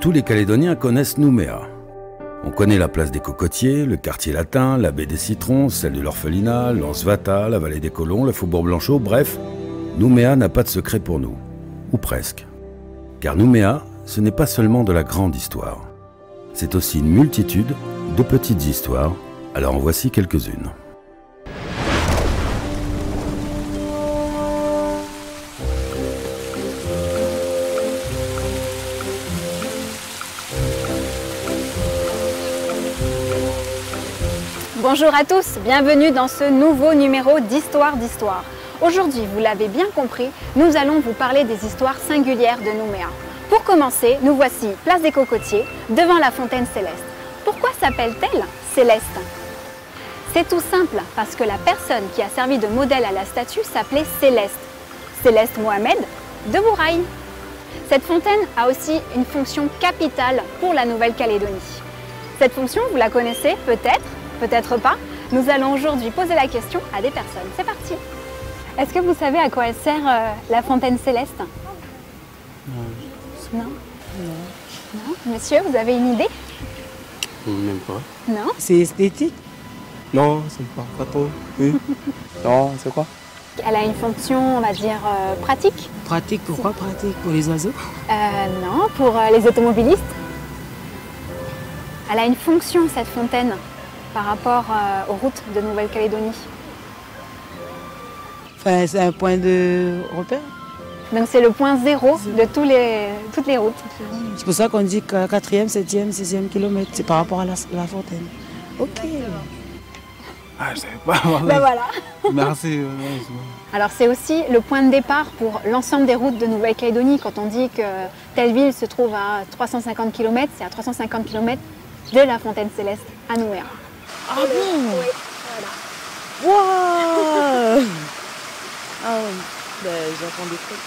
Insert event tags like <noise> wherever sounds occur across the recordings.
tous les Calédoniens connaissent Nouméa. On connaît la place des Cocotiers, le quartier latin, la baie des Citrons, celle de l'Orphelinat, l'Ansvata, la vallée des Colons, le faubourg Blanchot, bref, Nouméa n'a pas de secret pour nous. Ou presque. Car Nouméa, ce n'est pas seulement de la grande histoire. C'est aussi une multitude de petites histoires. Alors en voici quelques-unes. Bonjour à tous, bienvenue dans ce nouveau numéro d'Histoire d'Histoire. Aujourd'hui, vous l'avez bien compris, nous allons vous parler des histoires singulières de Nouméa. Pour commencer, nous voici place des Cocotiers, devant la fontaine céleste. Pourquoi s'appelle-t-elle Céleste? C'est tout simple, parce que la personne qui a servi de modèle à la statue s'appelait Céleste. Céleste Mohamed de Bouraï. Cette fontaine a aussi une fonction capitale pour la Nouvelle-Calédonie. Cette fonction, vous la connaissez peut-être peut-être pas. Nous allons aujourd'hui poser la question à des personnes. C'est parti Est-ce que vous savez à quoi elle sert euh, la fontaine céleste? Non. Non? Non? Monsieur, vous avez une idée? Même pas. Non? C'est esthétique? Non, c'est pas, pas trop. Oui. <laughs> non, c'est quoi? Elle a une fonction, on va dire, euh, pratique? Pratique, pourquoi pratique? Pour les oiseaux? Euh, Non, pour euh, les automobilistes. Elle a une fonction, cette fontaine, par rapport euh, aux routes de Nouvelle-Calédonie. Enfin, c'est un point de repère. Donc c'est le point zéro de tous les, toutes les routes. C'est pour ça qu'on dit que 4e, 7e, 6e kilomètre, c'est par rapport à la, la fontaine. Ok. Ah, je savais pas. Ben voilà. <laughs> Merci. euh. Alors c'est aussi le point de départ pour l'ensemble des routes de Nouvelle-Calédonie. Quand on dit que telle ville se trouve à 350 km, c'est à 350 km de la Fontaine Céleste à Nouméa. Ah bon Wow Ah oui, ben, j'apprends des trucs.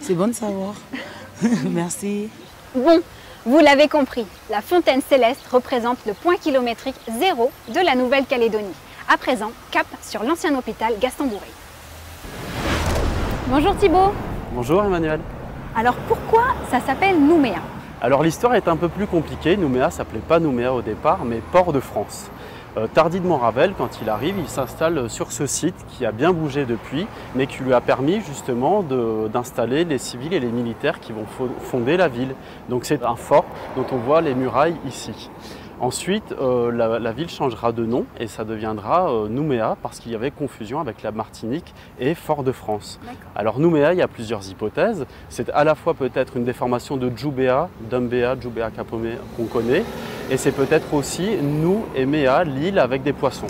C'est bon de savoir. <laughs> Merci. Bon, vous l'avez compris, la Fontaine Céleste représente le point kilométrique zéro de la Nouvelle-Calédonie. À présent, cap sur l'ancien hôpital Gaston Bourré. Bonjour Thibault. Bonjour Emmanuel. Alors pourquoi ça s'appelle Nouméa? Alors l'histoire est un peu plus compliquée. Nouméa s'appelait pas Nouméa au départ, mais Port de France. Euh, tardivement Ravel, quand il arrive, il s'installe sur ce site qui a bien bougé depuis, mais qui lui a permis justement d'installer les civils et les militaires qui vont fo- fonder la ville. Donc c'est un fort dont on voit les murailles ici. Ensuite, euh, la, la ville changera de nom et ça deviendra euh, Nouméa parce qu'il y avait confusion avec la Martinique et Fort-de-France. Alors Nouméa, il y a plusieurs hypothèses. C'est à la fois peut-être une déformation de Djoubéa, Dumbéa, Djoubéa Capomé qu'on connaît, et c'est peut-être aussi Nou et Méa, l'île avec des poissons.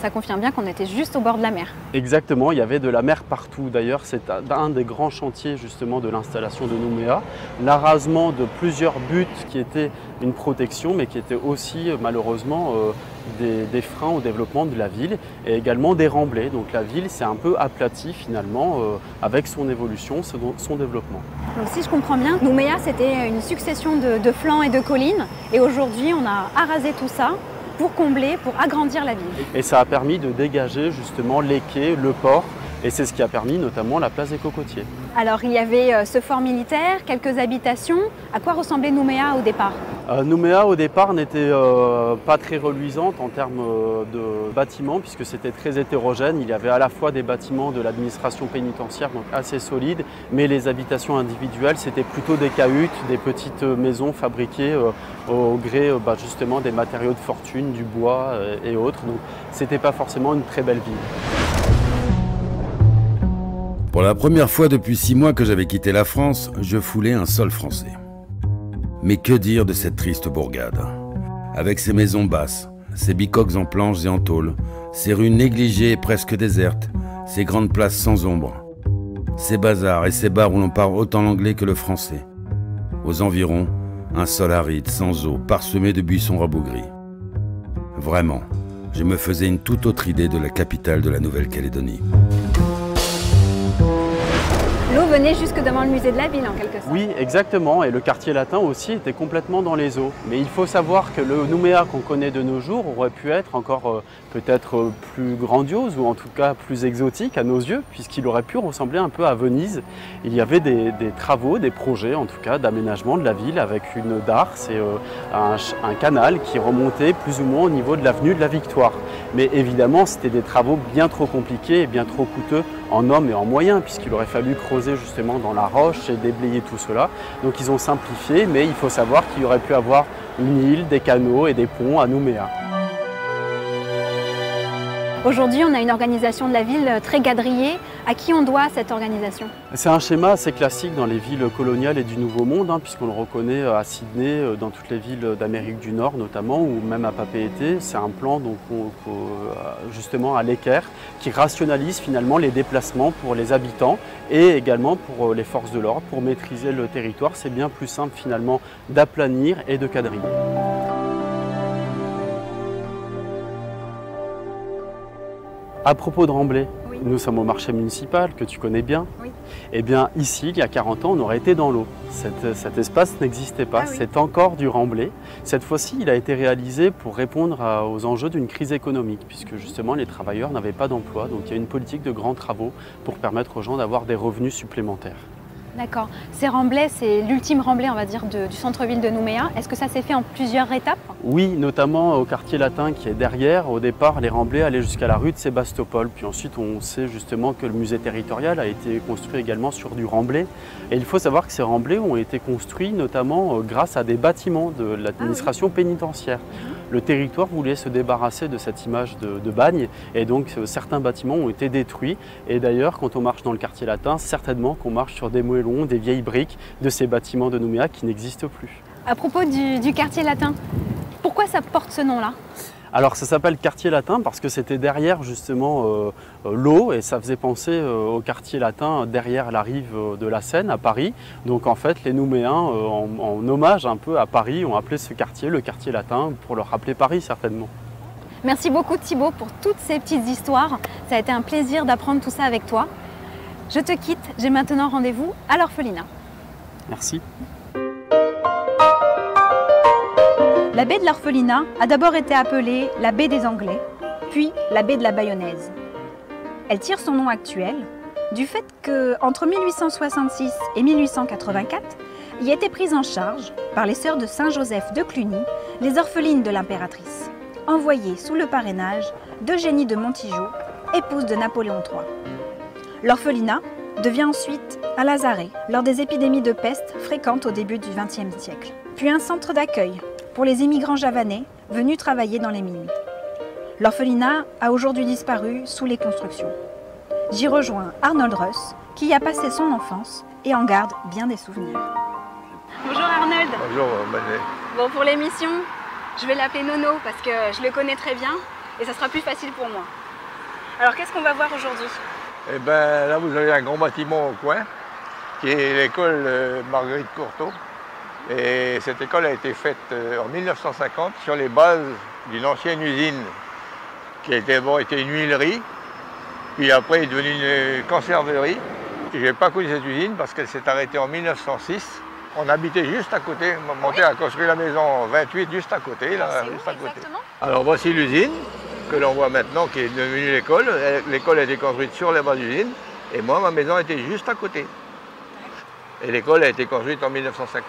Ça confirme bien qu'on était juste au bord de la mer. Exactement, il y avait de la mer partout. D'ailleurs, c'est un- des grands chantiers justement de l'installation de Nouméa. L'arasement de plusieurs buttes qui étaient une protection, mais qui étaient aussi euh, malheureusement euh, des, des freins au développement de la ville et également des remblais. Donc la ville s'est un peu aplatie finalement euh, avec son évolution, son, son développement. Donc si je comprends bien, Nouméa c'était une succession de, de flancs et de collines et aujourd'hui on a arasé tout ça pour combler, pour agrandir la ville. Et ça a permis de dégager justement les quais, le port, et c'est ce qui a permis notamment la place des cocotiers. Alors il y avait euh, ce fort militaire, quelques habitations. À quoi ressemblait Nouméa au départ? Euh, Nouméa au départ n'était euh, pas très reluisante en termes de bâtiments puisque c'était très hétérogène. Il y avait à la fois des bâtiments de l'administration pénitentiaire donc assez solides, mais les habitations individuelles c'était plutôt des cahutes, des petites maisons fabriquées euh, au gré bah, justement des matériaux de fortune, du bois et autres. Donc c'était pas forcément une très belle ville. Pour la première fois depuis six mois que j'avais quitté la France, je foulais un sol français. Mais que dire de cette triste bourgade? Avec ses maisons basses, ses bicoques en planches et en tôle, ses rues négligées et presque désertes, ses grandes places sans ombre, ses bazars et ses bars où l'on parle autant l'anglais que le français. Aux environs, un sol aride, sans eau, parsemé de buissons rabougris. Vraiment, je me faisais une toute autre idée de la capitale de la Nouvelle-Calédonie. L'eau venait jusque devant le musée de la ville en quelque sorte. Oui, exactement. Et le quartier latin aussi était complètement dans les eaux. Mais il faut savoir que le Nouméa qu'on connaît de nos jours aurait pu être encore euh, peut-être euh, plus grandiose ou en tout cas plus exotique à nos yeux, puisqu'il aurait pu ressembler un peu à Venise. Il y avait des, travaux, des projets en tout cas d'aménagement de la ville avec une darse et euh, un, un canal qui remontait plus ou moins au niveau de l'avenue de la Victoire. Mais évidemment, c'était des travaux bien trop compliqués et bien trop coûteux en hommes et en moyens, puisqu'il aurait fallu creuser justement dans la roche et déblayer tout cela. Donc ils ont simplifié, mais il faut savoir qu'il aurait pu avoir une île, des canaux et des ponts à Nouméa. Aujourd'hui, on a une organisation de la ville euh, très quadrillée. À qui on doit cette organisation C'est un schéma assez classique dans les villes coloniales et du Nouveau Monde, hein, puisqu'on le reconnaît à Sydney, euh, dans toutes les villes d'Amérique du Nord notamment, ou même à Papeete. C'est un plan donc, euh, justement à l'équerre qui rationalise finalement les déplacements pour les habitants et également pour euh, les forces de l'ordre. Pour maîtriser le territoire, c'est bien plus simple finalement d'aplanir et de quadriller. À propos de Remblai, Oui. nous sommes au marché municipal que tu connais bien. Oui. Eh bien, ici, il y a 40 ans, on aurait été dans l'eau. Cet, cet espace n'existait pas. Ah oui. C'est encore du Remblai. Cette fois-ci, il a été réalisé pour répondre à- aux enjeux d'une crise économique, puisque justement, les travailleurs n'avaient pas d'emploi. Donc, il y a une politique de grands travaux pour permettre aux gens d'avoir des revenus supplémentaires. D'accord. C'est Remblai, c'est l'ultime Remblai, on va dire, de- du centre-ville de Nouméa. Est-ce que ça s'est fait en plusieurs étapes? Oui, notamment au quartier latin qui est derrière. Au départ, les Remblais allaient jusqu'à la rue de Sébastopol. Puis ensuite, on sait justement que le musée territorial a été construit également sur du Remblai. Et il faut savoir que ces Remblais ont été construits notamment euh, grâce à des bâtiments de l'administration pénitentiaire. Le territoire voulait se débarrasser de cette image de, bagne et donc euh, certains bâtiments ont été détruits. Et d'ailleurs, quand on marche dans le quartier latin, certainement qu'on marche sur des moellons, des vieilles briques de ces bâtiments de Nouméa qui n'existent plus. À propos du quartier latin, pourquoi ça porte ce nom-là? Alors ça s'appelle quartier latin parce que c'était derrière justement euh, euh, l'eau et ça faisait penser euh, au quartier latin derrière la rive de la Seine à Paris. Donc en fait les Nouméens euh, en, en hommage un peu à Paris ont appelé ce quartier le quartier latin pour leur rappeler Paris certainement. Merci beaucoup Thibaut pour toutes ces petites histoires. Ça a été un plaisir d'apprendre tout ça avec toi. Je te quitte, j'ai maintenant rendez-vous à l'orphelinat. Merci. La baie de l'orphelinat a d'abord été appelée la baie des Anglais, puis la baie de la Bayonnaise. Elle tire son nom actuel du fait que, entre 1866 et 1884, y étaient prises en charge, par les sœurs de Saint-Joseph de Cluny, les orphelines de l'impératrice, envoyées sous le parrainage d'Eugénie de Montijo, épouse de Napoléon III. L'orphelinat devient ensuite un lazaret lors des épidémies de peste fréquentes au début du XXe siècle, puis un centre d'accueil pour les immigrants javanais venus travailler dans les mines. L'orphelinat a aujourd'hui disparu sous les constructions. J'y rejoins Arnold Russ, qui y a passé son enfance et en garde bien des souvenirs. Bonjour Arnold. Bonjour, Manet. Bon, pour l'émission, je vais l'appeler Nono parce que je le connais très bien et ça sera plus facile pour moi. Alors, qu'est-ce qu'on va voir aujourd'hui? Eh bien, là, vous avez un grand bâtiment au coin, qui est l'école euh, Marguerite Courteau. Et cette école a été faite euh, en 1950 sur les bases d'une ancienne usine, qui a été, bon, était une huilerie, puis après est devenue une conserverie. Je n'ai pas connu cette usine parce qu'elle s'est arrêtée en 1906. On habitait juste à côté. Mon père a construit la maison 28 juste à côté, là, juste à côté. Alors voici l'usine que l'on voit maintenant qui est devenue l'école. L'école a été construite sur les bases d'usine et moi ma maison était juste à côté. Et l'école a été construite en 1950.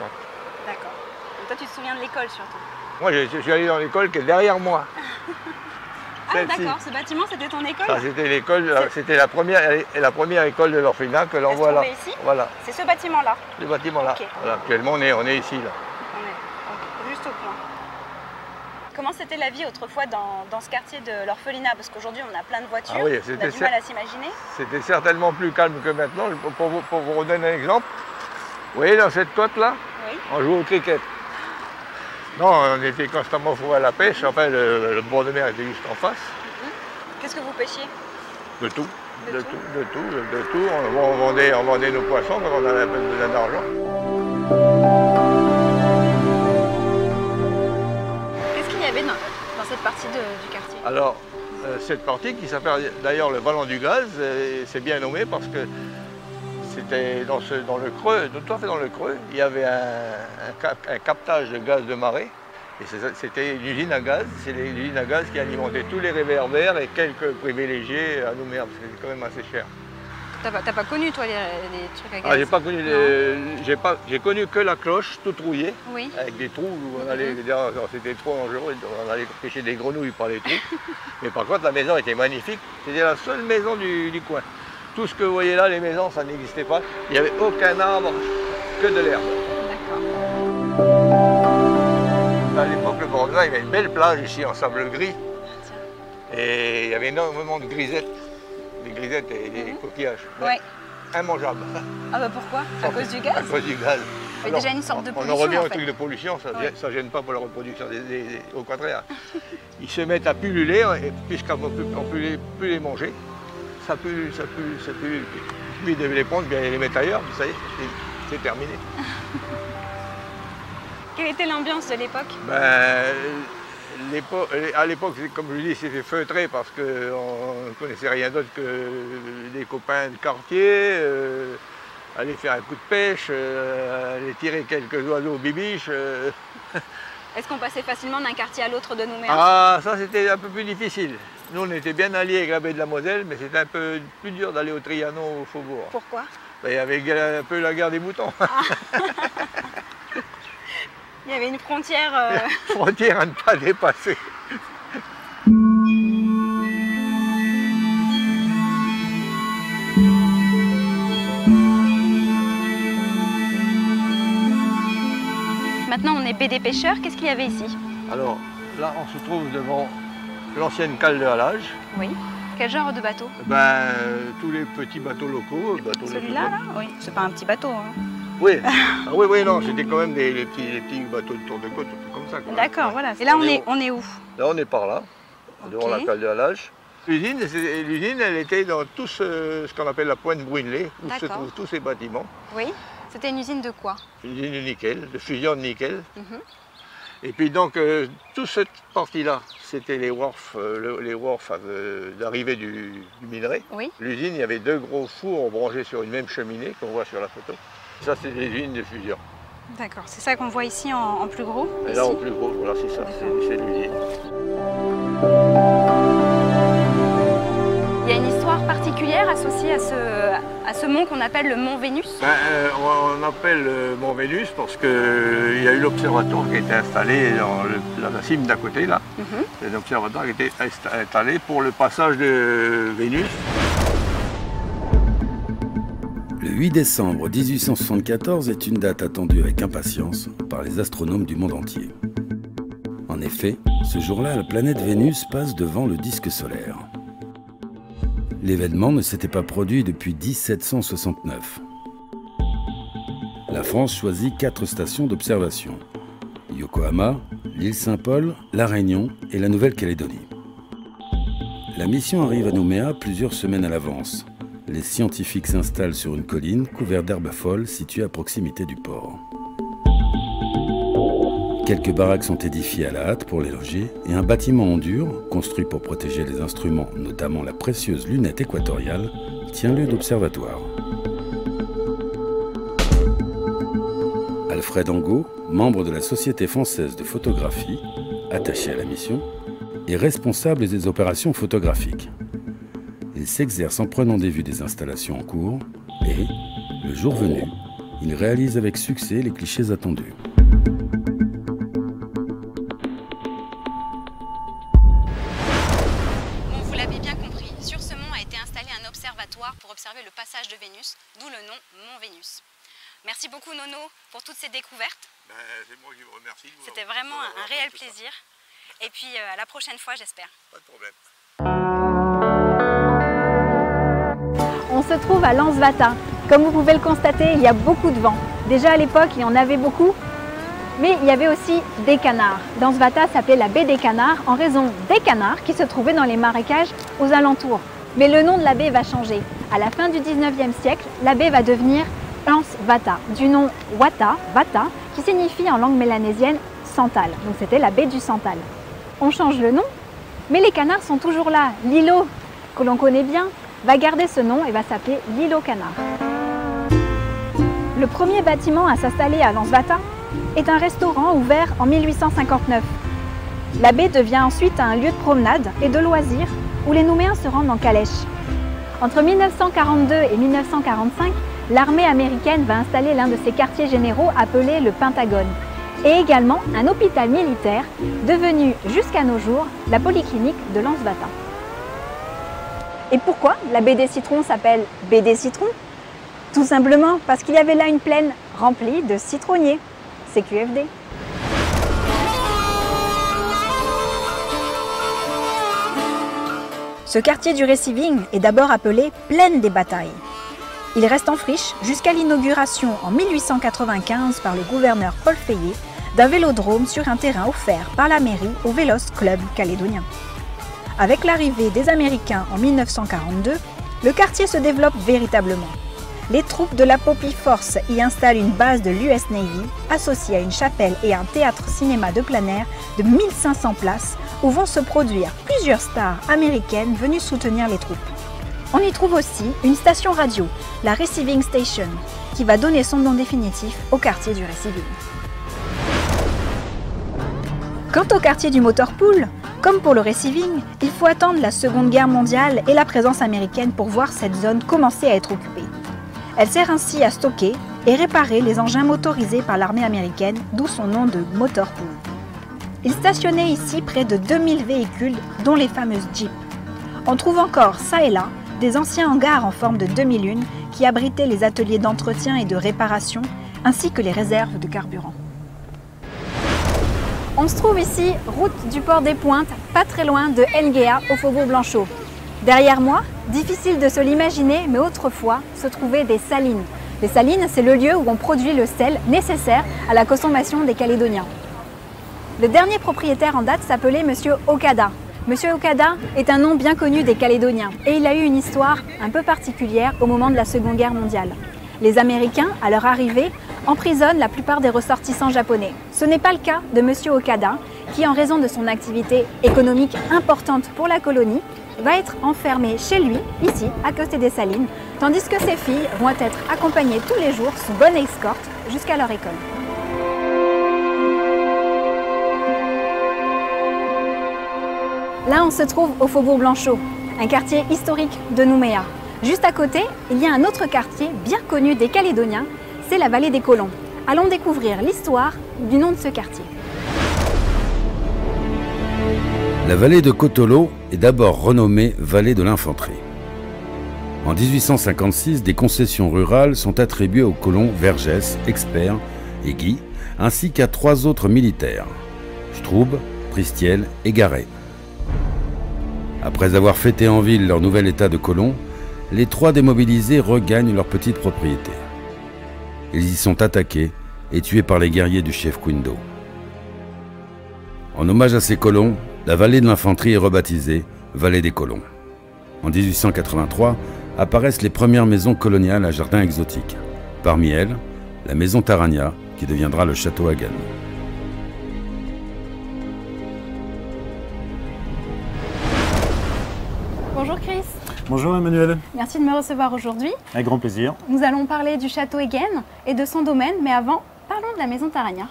D'accord. Donc toi, tu te souviens de l'école surtout Moi je, je suis allé dans l'école qui est derrière moi. <laughs> Ah, d'accord. Ce bâtiment, c'était ton école Ça c'était l'école, c'était la première, la première école de l'orphelinat que l'on voit là. ici Voilà, C'est ce bâtiment-là. le bâtiment là. Ok. Voilà, actuellement on est, on est ici là. On est juste au coin. Comment c'était la vie autrefois dans, dans ce quartier de l'orphelinat? Parce qu'aujourd'hui, on a plein de voitures. Ah oui, on a c'était du mal à s'imaginer. C'était certainement plus calme que maintenant. Pour- vous, pour vous redonner un exemple, vous voyez dans cette côte là, Oui. on joue au cricket. Non, on était constamment fou à la pêche. Enfin, le, le bord de mer était juste en face. Qu'est-ce que vous pêchiez? De tout. De De, tout. tout, de tout, de tout. On, on vendait, on vendait nos poissons quand on avait un peu besoin d'argent. Qu'est-ce qu'il y avait dans, dans cette partie de- du quartier? Alors, euh, cette partie qui s'appelle d'ailleurs le Vallon du Gaz, c'est bien nommé parce que c'était dans, ce- dans le creux, tout à fait dans le creux, il y avait un, un cap- un captage de gaz de marée. Et c'était une usine à gaz, c'est l'usine à gaz qui alimentait tous les réverbères et quelques privilégiés à Nouméa, parce que c'est quand même assez cher. T'as pas, pas connu, toi, les, les trucs à gaz Ah, j'ai pas connu, les- j'ai pas, j'ai connu que la cloche toute rouillée, Oui. avec des trous où on allait, alors, c'était trop dangereux, on allait pêcher des grenouilles par les trous. <laughs> Mais par contre, la maison était magnifique, c'était la seule maison du, du coin. Tout ce que vous voyez là, les maisons, ça n'existait pas. Il n'y avait aucun arbre, que de l'herbe. D'accord. À l'époque, le Bordelais, il y avait une belle plage ici en sable gris. Et il y avait énormément de grisettes. Des grisettes et des coquillages. Mais Ouais. Immangeables. Ah bah pourquoi? À cause du À gaz? cause du gaz. Mais déjà une sorte de on- pollution, On en revient en au truc de pollution, ça Ouais. ne gêne pas pour la reproduction. des- des- des- au contraire. Ils se mettent à pulluler, et puisqu'on ne peut on peut les- plus les manger, ça pullule, ça pullule, ça pullule. Puis ils les prendre, bien les mettre ailleurs, puis ça y est, c'est- terminé. <laughs> Quelle était l'ambiance de l'époque? Ben, l'épo- à l'époque, comme je dis, c'était feutré parce qu'on ne connaissait rien d'autre que des copains de quartier, euh, aller faire un coup de pêche, euh, aller tirer quelques oiseaux bibiches. euh. <laughs> Est-ce qu'on passait facilement d'un quartier à l'autre de Nouméa Ah, ça c'était un peu plus difficile. Nous, on était bien alliés avec la baie de la Moselle, mais c'était un peu plus dur d'aller au Trianon au Faubourg. Pourquoi? Ben, il y avait un peu la guerre des moutons. <laughs> Il y avait une frontière. euh, <laughs> Frontière à ne pas dépasser. Maintenant, on est BD pêcheurs. Qu'est-ce qu'il y avait ici? Alors là, on se trouve devant l'ancienne cale de halage. Oui. Quel genre de bateau? Ben, euh, tous les petits bateaux locaux, bateaux Celui-là, là? Oui. C'est pas un petit bateau. hein? Oui, <laughs> ah, oui, oui, non, c'était quand même des les petits, les petits bateaux de tour de côte, comme ça. D'accord, voilà. Et là, on On est est, on est où? Là, on est par là, devant la cale de halage. L'usine, elle était dans tout ce, ce qu'on appelle la pointe brûlée, où se trouvent tous ces bâtiments. Oui. C'était une usine de quoi? Une usine de nickel, de fusion de nickel. Mhm. Et puis donc, euh, toute cette partie-là, c'était les wharfs, euh, le- les wharfs euh, d'arrivée du, du minerai. Oui. L'usine, il y avait deux gros fours branchés sur une même cheminée qu'on voit sur la photo. Ça, c'est des usines de fusion. D'accord. C'est ça qu'on voit ici en, en plus gros Et là, au plus gros, voilà, c'est ça, c'est l'usine. Il y a une histoire particulière associée à ce, à ce mont qu'on appelle le mont Vénus? Ben, euh, on appelle euh, Mont Vénus parce qu'il y a eu l'observatoire qui a été installé dans le- la, la cime d'à côté, là. Mhm. L'observatoire qui a été insta- installé pour le passage de Vénus. Le 8 décembre 1874 est une date attendue avec impatience par les astronomes du monde entier. En effet, ce jour-là, la planète Vénus passe devant le disque solaire. L'événement ne s'était pas produit depuis 1769. La France choisit quatre stations d'observation. Yokohama, l'île Saint-Paul, La Réunion et la Nouvelle-Calédonie. La mission arrive à Nouméa plusieurs semaines à l'avance. Les scientifiques s'installent sur une colline couverte d'herbes folles située à proximité du port. Quelques baraques sont édifiées à la hâte pour les loger et un bâtiment en dur, construit pour protéger les instruments, notamment la précieuse lunette équatoriale, tient lieu d'observatoire. Alfred Angot, membre de la Société française de photographie, attaché à la mission, est responsable des opérations photographiques. Il s'exerce en prenant des vues des installations en cours et, le jour venu, il réalise avec succès les clichés attendus. À la prochaine fois, j'espère. Pas de problème. On se trouve à Lansvata. Comme vous pouvez le constater, il y a beaucoup de vent. Déjà à l'époque, il y en avait beaucoup, mais il y avait aussi des canards. Lansvata s'appelait la baie des canards en raison des canards qui se trouvaient dans les marécages aux alentours. Mais le nom de la baie va changer. À la fin du 19e siècle, la baie va devenir Lansvata, du nom Wata, Vata, qui signifie en langue mélanésienne Santal. Donc c'était la baie du Santal. On change le nom, mais les canards sont toujours là. L'îlot, que l'on connaît bien, va garder ce nom et va s'appeler l'îlot canard. le premier bâtiment à s'installer à Lansvata est un restaurant ouvert en 1859. La baie devient ensuite un lieu de promenade et de loisirs où les Nouméens se rendent en calèche. Entre 1942 et 1945, l'armée américaine va installer l'un de ses quartiers généraux appelé le Pentagone et également un hôpital militaire devenu jusqu'à nos jours la polyclinique de Lansvata. Et pourquoi la baie des citrons s'appelle baie des citrons? Tout simplement parce qu'il y avait là une plaine remplie de citronniers, CQFD. Ce quartier du Receiving est d'abord appelé Plaine des Batailles. Il reste en friche jusqu'à l'inauguration en 1895 par le gouverneur Paul Fayet d'un vélodrome sur un terrain offert par la mairie au Vélos Club calédonien. Avec l'arrivée des Américains en 1942, le quartier se développe véritablement. Les troupes de la Poppy Force y installent une base de l'US Navy associée à une chapelle et un théâtre-cinéma de plein air de 1500 places où vont se produire plusieurs stars américaines venues soutenir les troupes. On y trouve aussi une station radio, la Receiving Station, qui va donner son nom définitif au quartier du Receiving. Quant au quartier du Motorpool, comme pour le Receiving, il faut attendre la Seconde Guerre mondiale et la présence américaine pour voir cette zone commencer à être occupée. Elle sert ainsi à stocker et réparer les engins motorisés par l'armée américaine, d'où son nom de Motorpool. Il stationnait ici près de 2000 véhicules, dont les fameuses Jeeps. On trouve encore, ça et là, des anciens hangars en forme de demi-lune qui abritaient les ateliers d'entretien et de réparation, ainsi que les réserves de carburant. On se trouve ici, route du port des Pointes, pas très loin de Ngea, au Faubourg Blanchot. Derrière moi, difficile de se l'imaginer, mais autrefois se trouvaient des salines. Les salines, c'est le lieu où on produit le sel nécessaire à la consommation des Calédoniens. Le dernier propriétaire en date s'appelait Monsieur Okada. Monsieur Okada est un nom bien connu des Calédoniens et il a eu une histoire un peu particulière au moment de la Seconde Guerre mondiale. Les Américains, à leur arrivée, emprisonnent la plupart des ressortissants japonais. Ce n'est pas le cas de M. Okada, qui, en raison de son activité économique importante pour la colonie, va être enfermé chez lui, ici, à côté des Salines, tandis que ses filles vont être accompagnées tous les jours sous bonne escorte jusqu'à leur école. Là, on se trouve au Faubourg Blanchot, un quartier historique de Nouméa. Juste à côté, il y a un autre quartier bien connu des Calédoniens, c'est la vallée des colons. Allons découvrir l'histoire du nom de ce quartier. La vallée de Cotolo est d'abord renommée vallée de l'infanterie. En 1856, des concessions rurales sont attribuées aux colons Vergès, Expert et Guy, ainsi qu'à trois autres militaires, Stroub, Pristiel et Garet. Après avoir fêté en ville leur nouvel état de colon, les trois démobilisés regagnent leur petite propriété. Ils y sont attaqués et tués par les guerriers du chef Quindo. En hommage à ces colons, la vallée de l'infanterie est rebaptisée Vallée des colons. En 1883 apparaissent les premières maisons coloniales à jardin exotique. Parmi elles, la maison Tarania, qui deviendra le château Hagan. Bonjour Emmanuel, merci de me recevoir aujourd'hui. avec grand plaisir. Nous allons parler du château Egen et de son domaine, mais avant, parlons de la maison Tarania.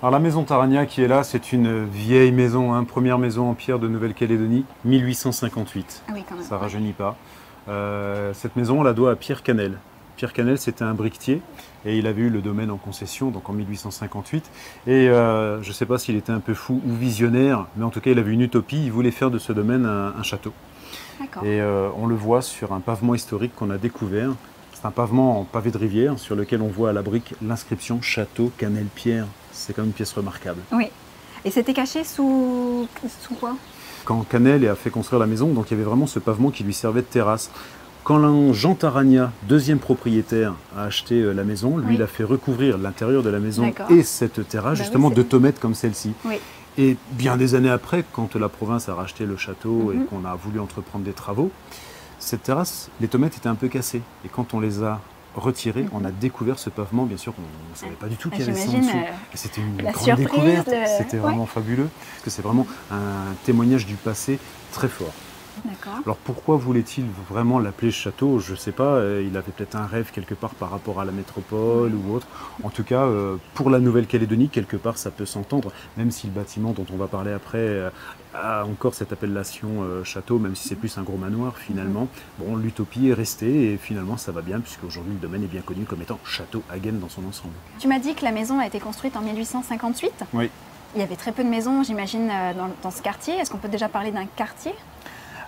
Alors la maison Tarania qui est là, c'est une vieille maison, hein, première maison en pierre de Nouvelle-Calédonie, 1858. Ah oui, quand même. Ça rajeunit pas. Euh, cette maison, on la doit à Pierre Canel. Pierre Canel, c'était un briquetier et il avait eu le domaine en concession, donc en 1858. Et euh, je ne sais pas s'il était un peu fou ou visionnaire, mais en tout cas, il avait une utopie. Il voulait faire de ce domaine un, un château. Et euh, on le voit sur un pavement historique qu'on a découvert. C'est un pavement en pavé de rivière sur lequel on voit à la brique l'inscription Château Canel Pierre. C'est quand même une pièce remarquable. Oui. Et c'était caché sous, sous quoi? Quand Canel a fait construire la maison, donc il y avait vraiment ce pavement qui lui servait de terrasse. Quand Jean Taragna, deuxième propriétaire, a acheté euh, la maison, lui, Oui. il a fait recouvrir l'intérieur de la maison et cette terrasse, Bah justement, de tomates comme celle-ci. Oui. Et bien des années après, quand la province a racheté le château Mhm. et qu'on a voulu entreprendre des travaux, cette terrasse, les tomates étaient un peu cassées. Et quand on les a retirées, on a découvert ce pavement. Bien sûr, on ne savait pas du tout qu'il y avait ça en dessous. euh, c'était une grande surprise, découverte. le- C'était ouais. vraiment fabuleux. Parce que c'est vraiment un témoignage du passé très fort. Alors pourquoi voulait-il vraiment l'appeler château? Je ne sais pas, euh, il avait peut-être un rêve quelque part par rapport à la métropole ou autre. En tout cas, euh, pour la Nouvelle-Calédonie, quelque part, ça peut s'entendre, même si le bâtiment dont on va parler après euh, a encore cette appellation château, même si c'est plus un gros manoir finalement. Bon, l'utopie est restée et finalement ça va bien, puisqu'aujourd'hui le domaine est bien connu comme étant Château Hagen dans son ensemble. Tu m'as dit que la maison a été construite en 1858. Oui. Il y avait très peu de maisons, j'imagine, dans, dans ce quartier. Est-ce qu'on peut déjà parler d'un quartier?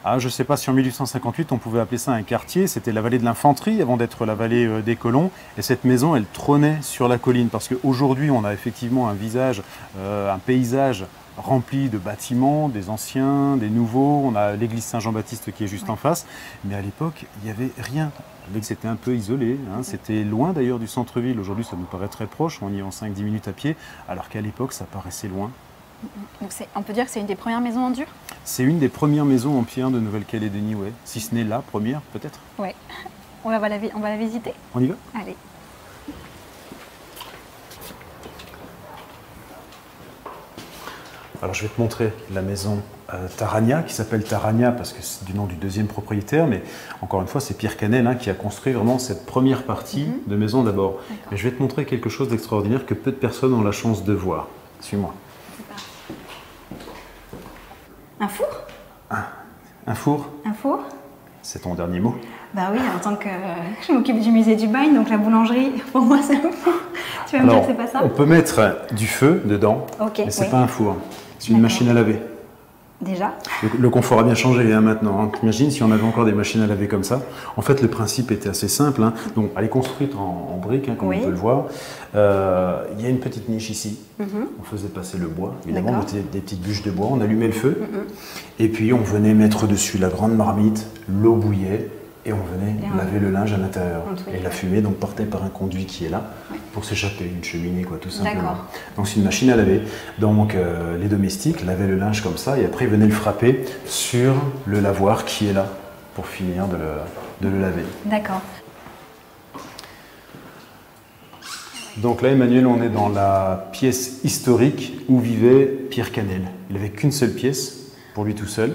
Ah, je ne sais pas si en 1858 on pouvait appeler ça un quartier, c'était la vallée de l'infanterie avant d'être la vallée euh, des colons. Et cette maison, elle trônait sur la colline parce qu'aujourd'hui on a effectivement un visage, euh, un paysage rempli de bâtiments, des anciens, des nouveaux. On a l'église Saint-Jean-Baptiste qui est juste en face. Mais à l'époque, il n'y avait rien. C'était un peu isolé, hein. c'était loin d'ailleurs du centre-ville. Aujourd'hui, ça nous paraît très proche, on y est en 5-10 minutes à pied, alors qu'à l'époque, ça paraissait loin. Donc c'est- on peut dire que c'est une des premières maisons en dur? C'est une des premières maisons en pierre de Nouvelle-Calédonie, ouais. Si ce n'est la première, peut-être. Oui. <laughs> On va, la, vi- on va la visiter? On y va? Allez. Alors je vais te montrer la maison euh, Tarania, qui s'appelle Tarania parce que c'est du nom du deuxième propriétaire, mais encore une fois c'est Pierre Canel hein, qui a construit vraiment cette première partie de maison d'abord. Mais je vais te montrer quelque chose d'extraordinaire que peu de personnes ont la chance de voir. Suis-moi. Un four Un four, Un four c'est ton dernier mot. Bah oui, en tant que je m'occupe du musée du bagne, donc la boulangerie, <laughs> pour moi c'est un four. Tu vas me dire que c'est pas ça on peut mettre du feu dedans, Ok, mais c'est oui. pas un four, c'est une machine à laver. Déjà Le, le confort a bien changé hein, maintenant. hein. T'imagines si on avait encore des machines à laver comme ça? En fait, le principe était assez simple. hein. Donc, elle est construite en, en briques, hein, comme Oui. on peut le voir. Euh, Il y a une petite niche ici. On faisait passer le bois. Évidemment, on Mhm. Mhm. mettait des petites bûches de bois, on allumait le feu. Et puis, on venait mettre dessus la grande marmite, l'eau bouillait. Et on venait Et laver le linge à l'intérieur. Et la fumée donc partait par un conduit qui est là pour s'échapper, une cheminée quoi, tout simplement. Donc c'est une machine à laver. Donc euh, les domestiques lavaient le linge comme ça et après ils venaient le frapper sur le lavoir qui est là pour finir de le, de le laver. D'accord. Donc là Emmanuel, on est dans la pièce historique où vivait Pierre Canel. Il n'avait qu'une seule pièce pour lui tout seul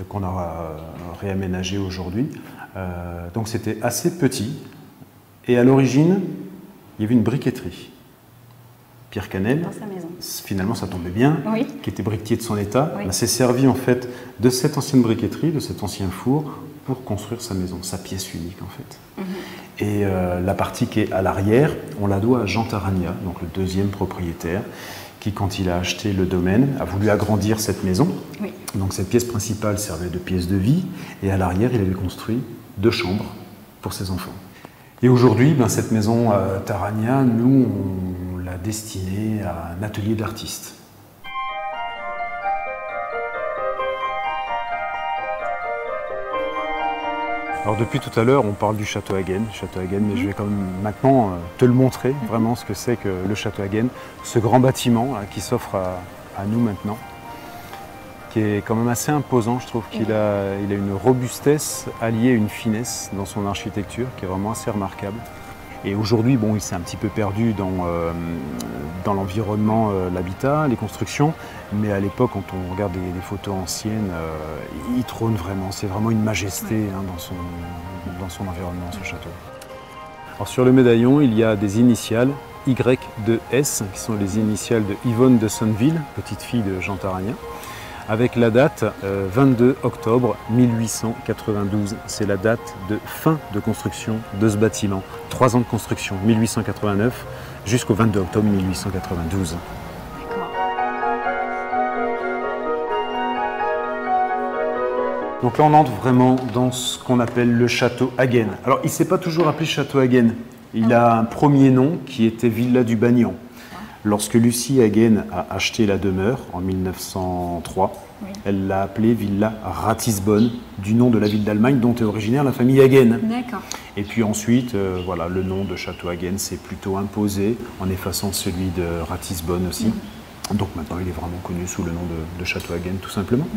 euh, qu'on a euh, réaménagée aujourd'hui. Euh, donc c'était assez petit et à l'origine il y avait une briqueterie. Pierre Canel, Dans sa maison. finalement ça tombait bien, Oui. qui était briquetier de son état, Oui. s'est servi en fait de cette ancienne briqueterie, de cet ancien four, pour construire sa maison, sa pièce unique en fait. Mhm. Et euh, la partie qui est à l'arrière, on la doit à Jean Tarania, donc le deuxième propriétaire, qui quand il a acheté le domaine, a voulu agrandir cette maison. Oui. Donc cette pièce principale servait de pièce de vie, et à l'arrière, il avait construit deux chambres pour ses enfants. Et aujourd'hui, ben, cette maison euh, Tarania, nous, on l'a destinée à un atelier d'artiste. Alors depuis tout à l'heure, on parle du château Hagen, château Hagen, mais je vais quand même maintenant euh, te le montrer vraiment ce que c'est que le château Hagen, ce grand bâtiment qui s'offre à, à nous maintenant, qui est quand même assez imposant. Je trouve qu'il a, il a une robustesse alliée à une finesse dans son architecture qui est vraiment assez remarquable. Et aujourd'hui, bon, il s'est un petit peu perdu dans, euh, dans l'environnement, euh, l'habitat, les constructions. Mais à l'époque, quand on regarde des, des photos anciennes, euh, il trône vraiment. C'est vraiment une majesté hein, dans, son, dans son environnement, ce château. Alors, sur le médaillon, il y a des initiales Y2S, qui sont les initiales de Yvonne de Sonneville, petite fille de Jean Tarania avec la date euh, 22 octobre 1892. C'est la date de fin de construction de ce bâtiment. Trois ans de construction, 1889 jusqu'au 22 octobre 1892. D'accord. Donc là, on entre vraiment dans ce qu'on appelle le château Hagen. Alors, il ne s'est pas toujours appelé château Hagen. Il a un premier nom qui était Villa du Bagnan. Lorsque Lucie Hagen a acheté la demeure en 1903, Oui. elle l'a appelée Villa Ratisbonne, du nom de la ville d'Allemagne dont est originaire la famille Hagen. D'accord. Et puis ensuite, euh, voilà, le nom de Château Hagen s'est plutôt imposé en effaçant celui de Ratisbonne aussi. Donc maintenant, il est vraiment connu sous le nom de, de Château Hagen, tout simplement.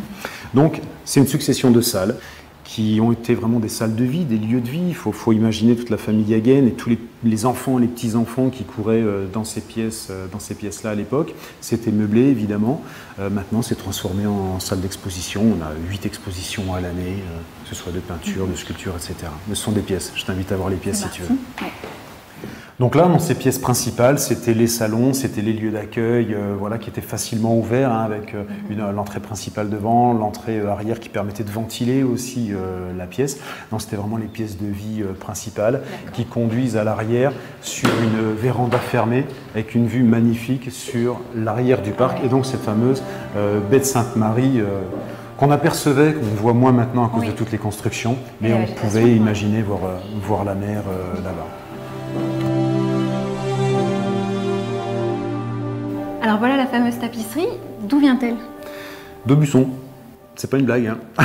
Donc, c'est une succession de salles qui ont été vraiment des salles de vie, des lieux de vie. Il faut, faut imaginer toute la famille Yagen et tous les, les enfants, les petits-enfants qui couraient euh, dans ces pièces, euh, dans ces pièces-là à l'époque. C'était meublé, évidemment. Euh, maintenant, c'est transformé en salle d'exposition. On a huit expositions à l'année, euh, que ce soit de peinture, de sculpture, etc. Mais ce sont des pièces. Je t'invite à voir les pièces si tu veux. Ouais. Donc là, dans ces pièces principales, c'était les salons, c'était les lieux d'accueil, euh, voilà, qui étaient facilement ouverts, hein, avec euh, une- l'entrée principale devant, l'entrée euh, arrière qui permettait de ventiler aussi euh, la pièce. Non, c'était vraiment les pièces de vie principales qui conduisent à l'arrière sur une véranda fermée avec une vue magnifique sur l'arrière du parc et donc cette fameuse euh, baie de Sainte-Marie. euh, qu'on apercevait, qu'on voit moins maintenant à cause Oui. de toutes les constructions, mais Et la on pouvait imaginer voir, voir la mer euh, là-bas. Alors voilà la fameuse tapisserie. D'où vient-elle? D'Aubusson. C'est pas une blague. hein. <laughs>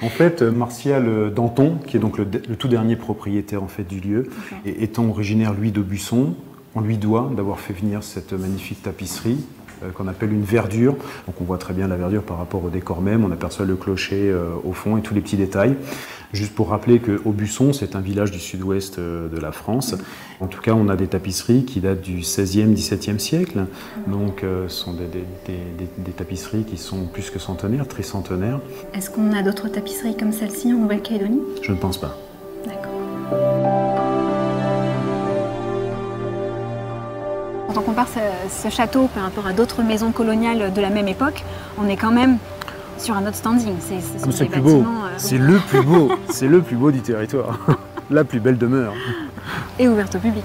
en fait, euh, Martial euh, Danton, qui est donc le, tout dernier propriétaire en fait du lieu, et étant originaire lui d'Aubusson, on lui doit d'avoir fait venir cette magnifique tapisserie euh, qu'on appelle une verdure. Donc on voit très bien la verdure par rapport au décor même. On aperçoit le clocher euh, au fond et tous les petits détails. Juste pour rappeler que Aubusson, c'est un village du sud-ouest euh, de la France. En tout cas, on a des tapisseries qui datent du 16e, 17e siècle. Donc, euh, ce sont des, des- des- des- des tapisseries qui sont plus que centenaires, tricentenaires. Est-ce qu'on a d'autres tapisseries comme celle-ci en Nouvelle-Calédonie? Je ne pense pas. On compare ce, ce château par rapport à d'autres maisons coloniales de la même époque, on est quand même sur un autre standing. C'est ce des le plus beau. bâtiments, euh, C'est le plus beau. <laughs> C'est le plus beau du territoire. <laughs> La plus belle demeure. et ouverts au public.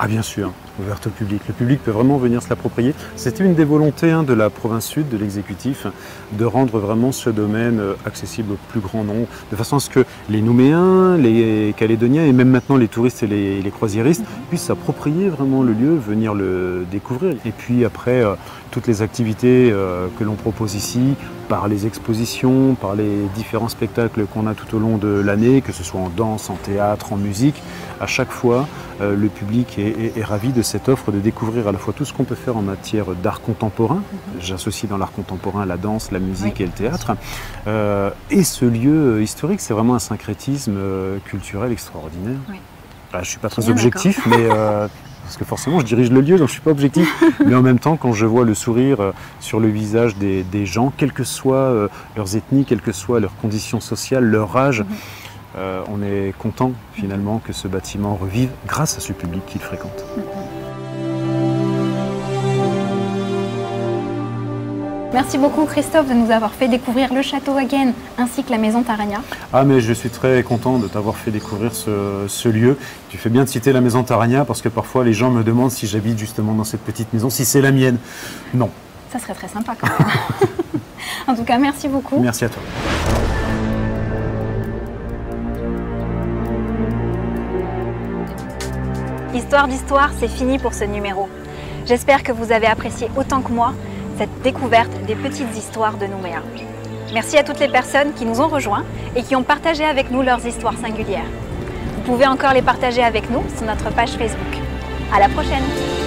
Ah bien sûr, ouverte au public. Le public peut vraiment venir se l'approprier. C'était une des volontés hein, de la province sud, de l'exécutif, de rendre vraiment ce domaine euh, accessible au plus grand nombre, de façon à ce que les Nouméens, les Calédoniens et même maintenant les touristes et les, croisiéristes puissent s'approprier vraiment le lieu, venir le découvrir. Et puis après, euh, toutes les activités euh, que l'on propose ici, par les expositions, par les différents spectacles qu'on a tout au long de l'année, que ce soit en danse, en théâtre, en musique, à chaque fois, euh, le public est, est- est ravi de cette offre de découvrir à la fois tout ce qu'on peut faire en matière d'art contemporain. J'associe dans l'art contemporain la danse, la musique Oui. et le théâtre. Euh, et ce lieu historique, c'est vraiment un syncrétisme culturel extraordinaire. Oui. Ah, je ne suis pas très objectif, mais <laughs> euh, parce que forcément je dirige le lieu, donc je ne suis pas objectif. <laughs> mais en même temps, quand je vois le sourire euh, sur le visage des, des gens, quelles que soient euh, leurs ethnies, quelles que soient leurs conditions sociales, leur âge, Mhm. euh, on est content finalement que ce bâtiment revive grâce à ce public qu'il fréquente. Merci beaucoup Christophe de nous avoir fait découvrir le château Hagen ainsi que la maison Tarania. Ah mais je suis très content de t'avoir fait découvrir ce, ce lieu. Tu fais bien de citer la maison Tarania parce que parfois les gens me demandent si j'habite justement dans cette petite maison, si c'est la mienne. Non, Ça serait très sympa quand même. <laughs> en tout cas, merci beaucoup. merci à toi. Histoire d'histoire, c'est fini pour ce numéro. J'espère que vous avez apprécié autant que moi cette découverte des petites histoires de Nouméa. Merci à toutes les personnes qui nous ont rejoints et qui ont partagé avec nous leurs histoires singulières. Vous pouvez encore les partager avec nous sur notre page Facebook. À la prochaine!